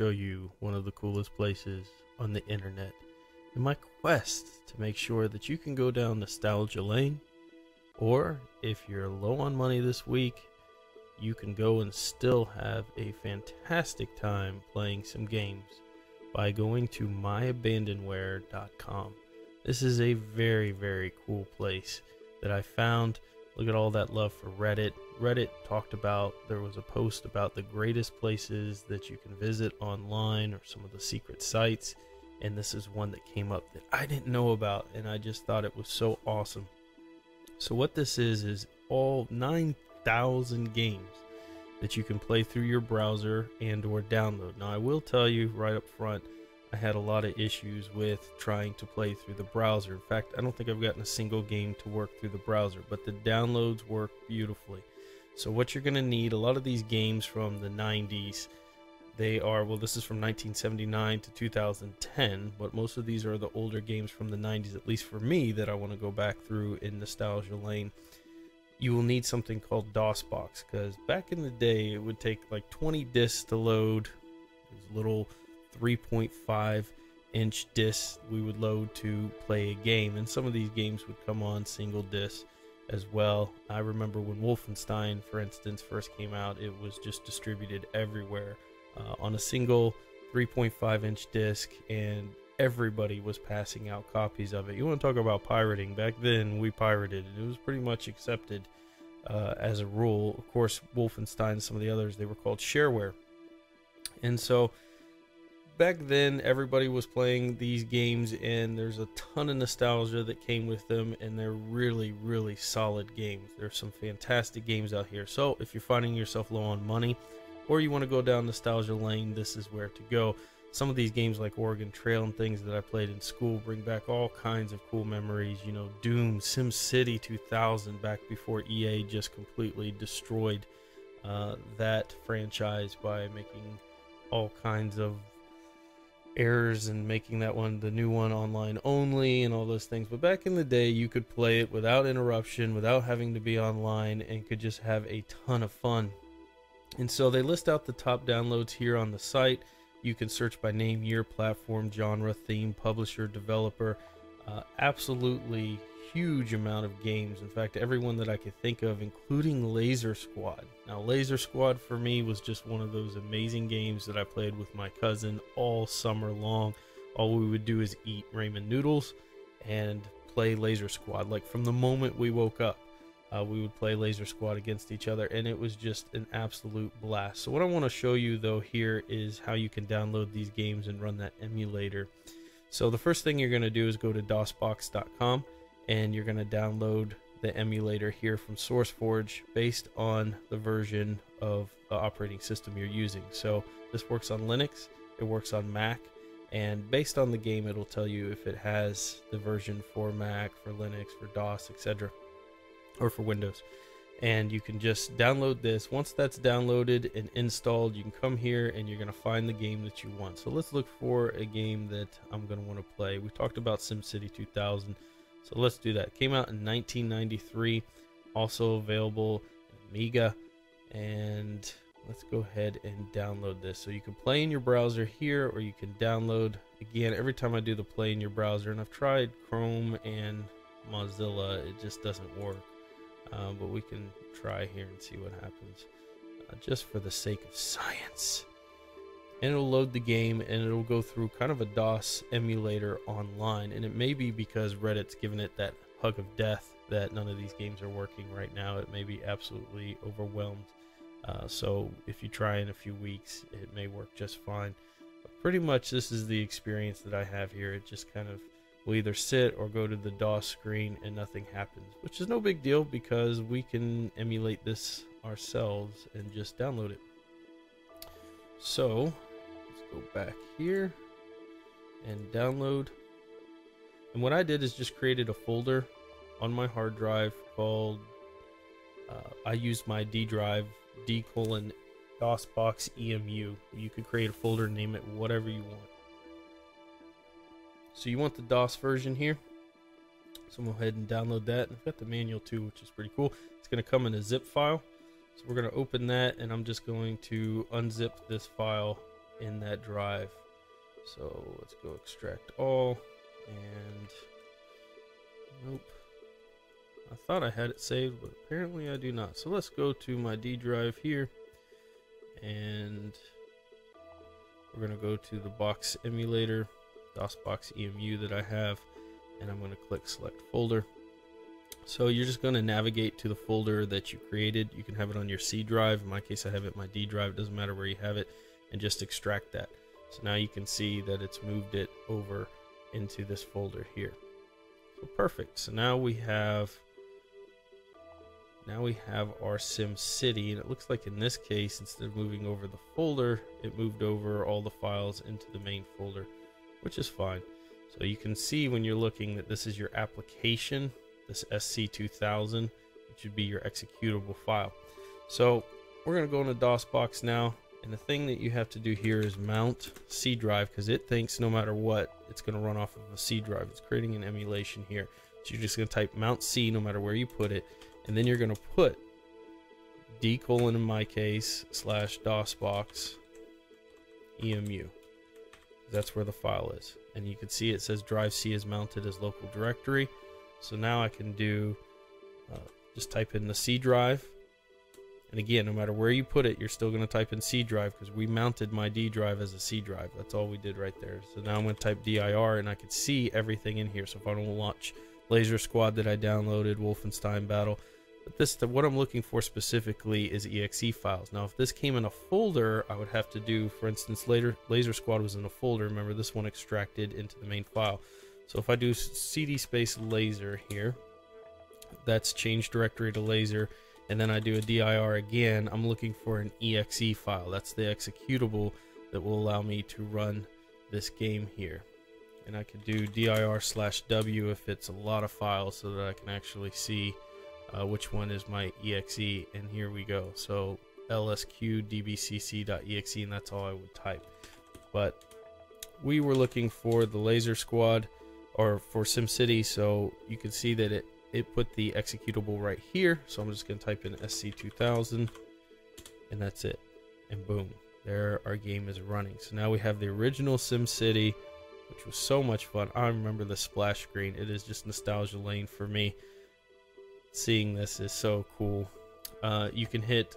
show you one of the coolest places on the internet in my quest to make sure that you can go down nostalgia lane. Or if you're low on money this week, you can go and still have a fantastic time playing some games by going to myabandonware.com. This is a very, very cool place that I found. Look at all that love for Reddit. Reddit talked about, there was a post about the greatest places that you can visit online or some of the secret sites. And this is one that came up that I didn't know about, and I just thought it was so awesome. So, what this is, is all 9,000 games that you can play through your browser and or download. Now, I will tell you right up front, I had a lot of issues with trying to play through the browser. In fact, I don't think I've gotten a single game to work through the browser, but the downloads work beautifully. So what you're going to need, a lot of these games from the 90s, they are, well, this is from 1979 to 2010, but most of these are the older games from the 90s, at least for me, that I want to go back through in nostalgia lane. You will need something called DOSBox, because back in the day, it would take like 20 discs to load. These little 3.5 inch discs we would load to play a game, and some of these games would come on single disc as well. I remember when Wolfenstein, for instance, first came out, it was just distributed everywhere uh, on a single 3.5 inch disc, and everybody was passing out copies of it. You want to talk about pirating? Back then, we pirated, and it was pretty much accepted uh, as a rule. Of course, Wolfenstein, some of the others, they were called shareware. And so, back then everybody was playing these games and there's a ton of nostalgia that came with them and they're really really solid games. There's some fantastic games out here. So if you're finding yourself low on money or you want to go down nostalgia lane this is where to go. Some of these games like oregon trail and things that i played in school bring back all kinds of cool memories. You know doom sim city 2000 back before ea just completely destroyed uh, that franchise by making all kinds of errors and making that one the new one online only and all those things. But back in the day, you could play it without interruption, without having to be online, and could just have a ton of fun. And so they list out the top downloads here on the site. You can search by name, year, platform, genre, theme, publisher, developer. Uh, absolutely huge amount of games. In fact, everyone that I could think of, including Laser Squad. Now, Laser Squad for me was just one of those amazing games that I played with my cousin all summer long. All we would do is eat ramen noodles and play Laser Squad. Like from the moment we woke up, uh, we would play Laser Squad against each other, and it was just an absolute blast. So, what I want to show you though here is how you can download these games and run that emulator. So, the first thing you're going to do is go to DOSBox.com and you're going to download the emulator here from SourceForge based on the version of the operating system you're using. So this works on Linux, it works on Mac, and based on the game, it'll tell you if it has the version for Mac, for Linux, for DOS, etc., or for Windows. And you can just download this. Once that's downloaded and installed, you can come here and you're going to find the game that you want. So let's look for a game that I'm going to want to play. We talked about SimCity 2000. So let's do that. Came out in 1993, also available Amiga. And let's go ahead and download this. So you can play in your browser here, or you can download. Again, every time I do the play in your browser, and I've tried Chrome and Mozilla, it just doesn't work. Um, but we can try here and see what happens, uh, just for the sake of science and it'll load the game and it'll go through kind of a DOS emulator online. And it may be because Reddit's given it that hug of death that none of these games are working right now. It may be absolutely overwhelmed. Uh, so if you try in a few weeks, it may work just fine. But pretty much, this is the experience that I have here. It just kind of will either sit or go to the DOS screen and nothing happens, which is no big deal because we can emulate this ourselves and just download it. So go back here and download. And what I did is just created a folder on my hard drive called, uh, I used my D drive, D colon DOSBox EMU. You could create a folder and name it whatever you want. So you want the DOS version here. So I'm going go ahead and download that. I've got the manual too, which is pretty cool. It's going to come in a zip file. So we're going to open that and I'm just going to unzip this file in that drive. So let's go extract all and nope. I thought I had it saved, but apparently I do not. So let's go to my D drive here and we're going to go to the box emulator, DOSBox EMU that I have, and I'm going to click select folder. So you're just going to navigate to the folder that you created. You can have it on your C drive. In my case, I have it my D drive. It doesn't matter where you have it, and just extract that. So now you can see that it's moved it over into this folder here. So perfect. So now we have now we have our sim city and it looks like in this case instead of moving over the folder it moved over all the files into the main folder which is fine so you can see when you're looking that this is your application this sc2000 which would be your executable file so we're going to go into DOSBox now and the thing that you have to do here is mount C drive because it thinks no matter what it's going to run off of a C drive it's creating an emulation here so you're just going to type mount C no matter where you put it and then you're going to put d colon in my case slash DOSBox emu. That's where the file is. And you can see it says drive C is mounted as local directory. So now I can do, uh, just type in the C drive. And again, no matter where you put it, you're still going to type in C drive because we mounted my D drive as a C drive. That's all we did right there. So now I'm going to type dir and I can see everything in here. So if I don't launch Laser Squad that I downloaded, Wolfenstein Battle, but this, the, what I'm looking for specifically is exe files. Now, if this came in a folder, I would have to do, for instance, later Laser Squad was in a folder. Remember, this one extracted into the main file. So if I do cd space laser here, that's change directory to laser, and then I do a dir again, I'm looking for an exe file. That's the executable that will allow me to run this game here. And I could do dir slash w if it's a lot of files so that I can actually see uh, which one is my exe and here we go so lsqdbcc.exe, and that's all I would type but we were looking for the laser squad or for SimCity so you can see that it it put the executable right here so I'm just gonna type in SC2000 and that's it and boom there our game is running so now we have the original SimCity which was so much fun I remember the splash screen it is just nostalgia lane for me seeing this is so cool. Uh, you can hit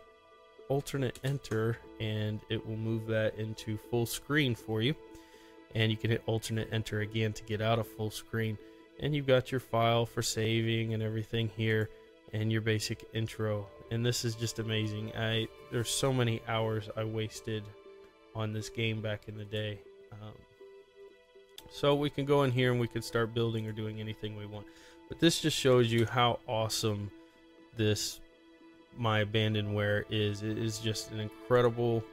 alternate enter and it will move that into full screen for you. And you can hit alternate enter again to get out of full screen. And you've got your file for saving and everything here and your basic intro. And this is just amazing. I There's so many hours I wasted on this game back in the day. Um, so we can go in here and we can start building or doing anything we want. But this just shows you how awesome this my abandonware is. It is just an incredible,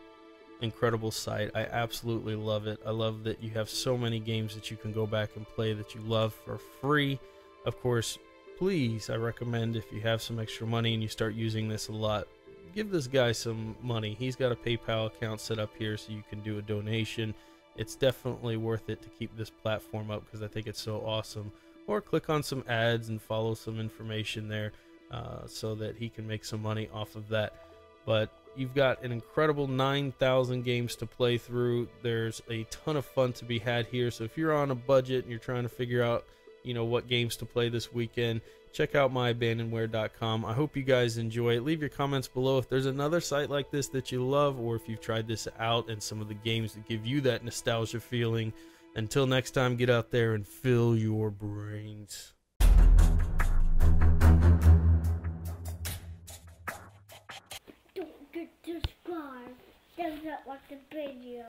incredible site. I absolutely love it. I love that you have so many games that you can go back and play that you love for free. Of course, please, I recommend if you have some extra money and you start using this a lot, give this guy some money. He's got a PayPal account set up here so you can do a donation. It's definitely worth it to keep this platform up because I think it's so awesome or click on some ads and follow some information there uh, so that he can make some money off of that. But you've got an incredible 9,000 games to play through. There's a ton of fun to be had here. So if you're on a budget and you're trying to figure out, you know, what games to play this weekend, check out myabandonware.com. I hope you guys enjoy it. Leave your comments below if there's another site like this that you love or if you've tried this out and some of the games that give you that nostalgia feeling. Until next time, get out there and fill your brains. The video.